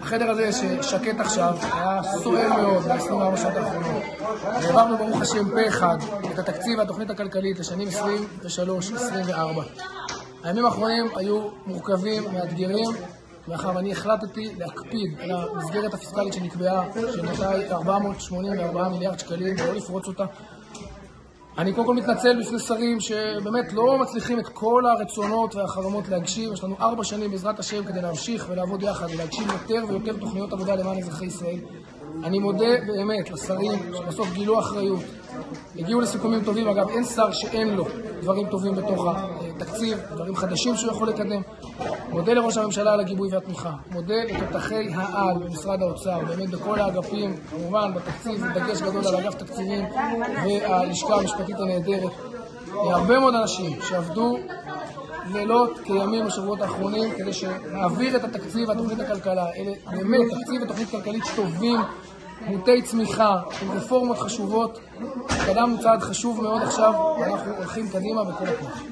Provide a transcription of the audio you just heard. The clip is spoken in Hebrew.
החדר הזה ששקט עכשיו, היה סוער מאוד ב-24 שעות האחרונות. העברנו ברוך השם פה אחד את התקציב והתוכנית הכלכלית לשנים 23-24. הימים האחרונים היו מורכבים, מאתגרים, מאחר ואני החלטתי להקפיד על המסגרת הפיסקלית שנקבעה, שנותרה 484 מיליארד שקלים, ולא לפרוץ אותה. אני קודם כל מתנצל בפני שרים שבאמת לא מצליחים את כל הרצונות והחלומות להגשים. יש לנו ארבע שנים בעזרת השם כדי להמשיך ולעבוד יחד ולהגשים יותר ויותר תוכניות עבודה למען אזרחי ישראל. אני מודה באמת לשרים שבסוף גילו אחריות, הגיעו לסיכומים טובים. אגב, אין שר שאין לו דברים טובים בתוך התקציב, דברים חדשים שהוא יכול לקדם. מודה לראש הממשלה על הגיבוי והתמיכה. מודה לתותחי העל במשרד האוצר, באמת בכל האגפים, כמובן בתקציב, דגש גדול על אגף תקציבים והלשכה המשפטית הנהדרת. הרבה מאוד אנשים שעבדו לילות כימים בשבועות האחרונים כדי שנעביר את התקציב והתוכנית הכלכלה. אלה באמת תקציב ותוכנית כלכלית טובים, מוטי צמיחה, עם רפורמות חשובות. התקדמנו צעד חשוב מאוד עכשיו, ואנחנו הולכים קדימה בכל הכוח.